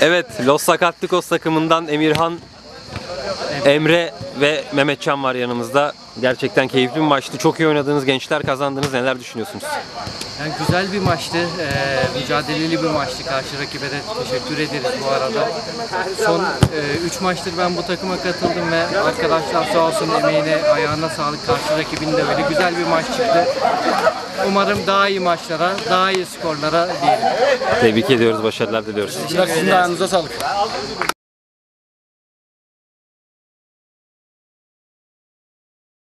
Evet, Los Sakatlıkos takımından Emirhan, Emre ve Mehmetcan var yanımızda. Gerçekten keyifli bir maçtı. Çok iyi oynadınız, gençler kazandınız. Neler düşünüyorsunuz? Yani güzel bir maçtı, eee, mücadeleli bir maçtı. Karşı rakibe de teşekkür ederiz bu arada. Son 3 maçtır ben bu takıma katıldım ve arkadaşlar sağ olsun emeğine, ayağına sağlık. Karşı rakibin de öyle güzel bir maç çıktı. Umarım daha iyi maçlara, daha iyi skorlara diyelim. Tebrik ediyoruz, başarılar diliyoruz. Sizin de ayağınıza sağlık.